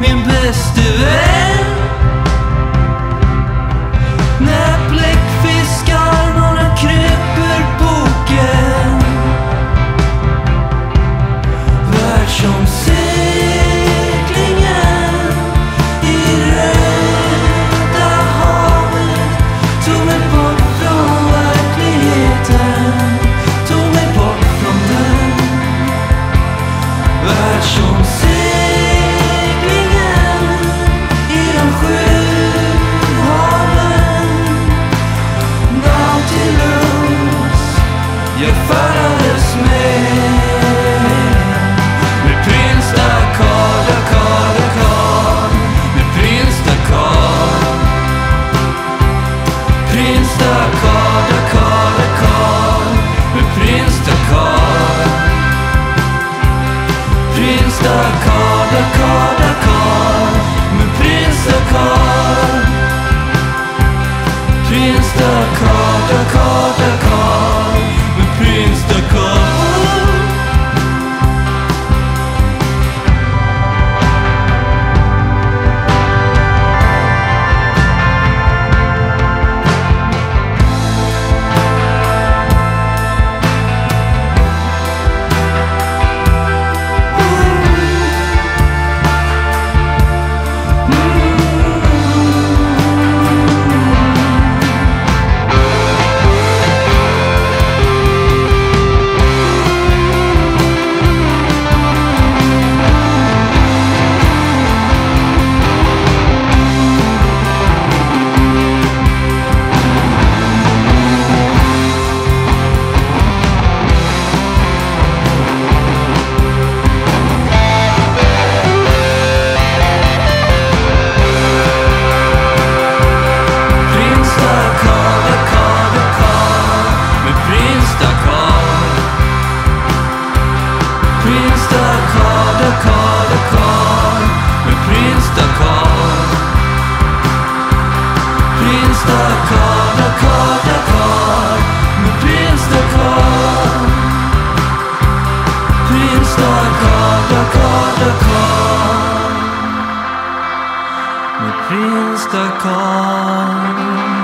and best of it fará. prins Dakkar, Dakkar, Dakkar Med prins Dakkar Prins Dakkar, Dakkar, Dakkar Med prins Dakkar Prins Dakkar, Dakkar, Dakkar Med prins Dakkar